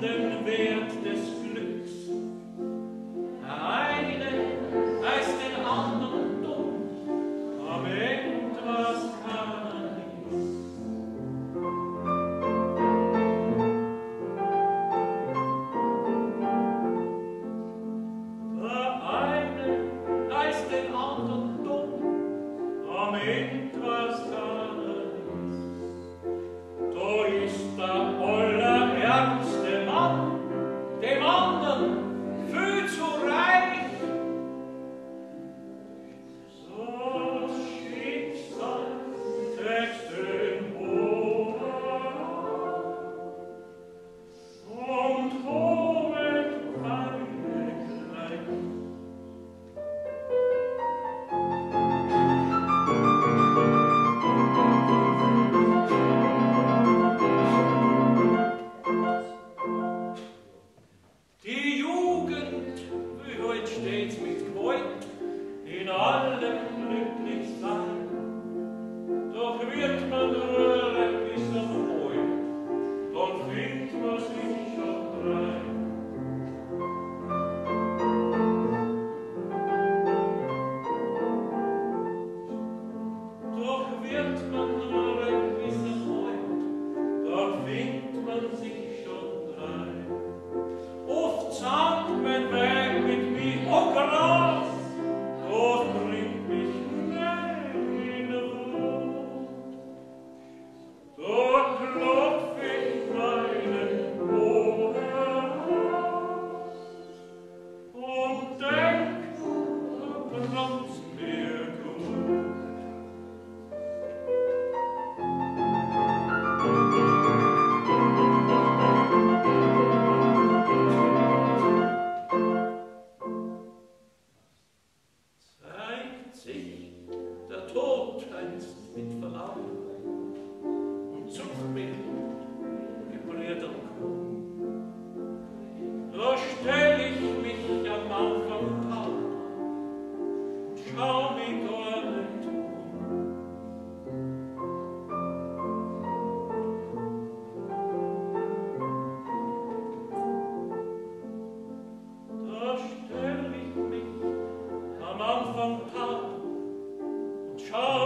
wert des Son. schau, wie du erländisch bist. mich am Anfang ab und schau,